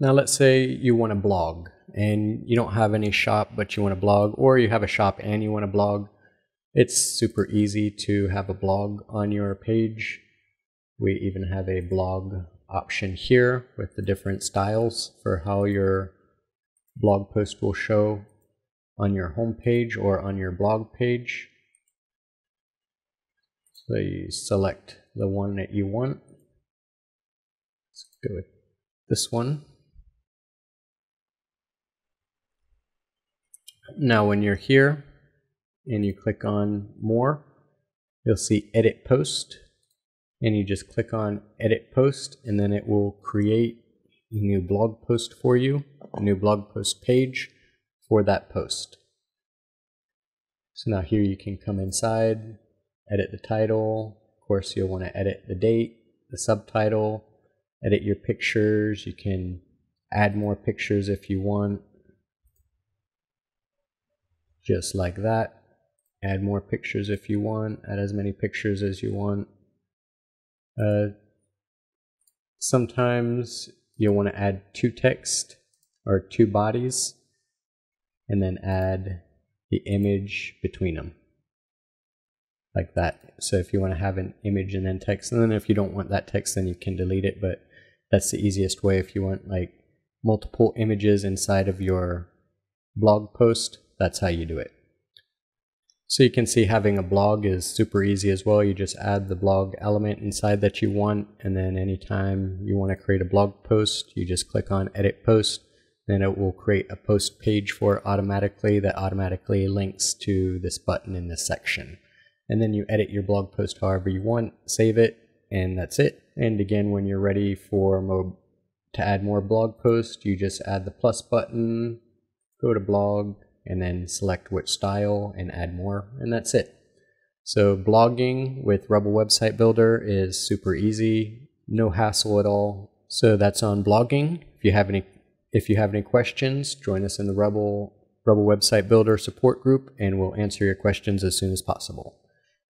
Now let's say you want to blog and you don't have any shop but you want to blog or you have a shop and you want to blog. It's super easy to have a blog on your page. We even have a blog option here with the different styles for how your blog post will show on your home page or on your blog page. So you select the one that you want. Let's go with this one. Now when you're here and you click on more, you'll see edit post and you just click on edit post and then it will create a new blog post for you, a new blog post page for that post. So now here you can come inside, edit the title. Of course, you'll want to edit the date, the subtitle, edit your pictures. You can add more pictures if you want just like that. Add more pictures if you want, add as many pictures as you want. Uh, sometimes you'll want to add two text or two bodies and then add the image between them like that. So if you want to have an image and then text, and then if you don't want that text, then you can delete it. But that's the easiest way if you want like multiple images inside of your blog post that's how you do it. So you can see having a blog is super easy as well. You just add the blog element inside that you want and then anytime you want to create a blog post, you just click on edit post then it will create a post page for it automatically that automatically links to this button in this section. And then you edit your blog post however you want, save it, and that's it. And again, when you're ready for more, to add more blog posts, you just add the plus button, go to blog, and then select which style and add more, and that's it. So blogging with Rebel Website Builder is super easy, no hassle at all. So that's on blogging. If you have any if you have any questions, join us in the Rebel Rebel Website Builder support group and we'll answer your questions as soon as possible.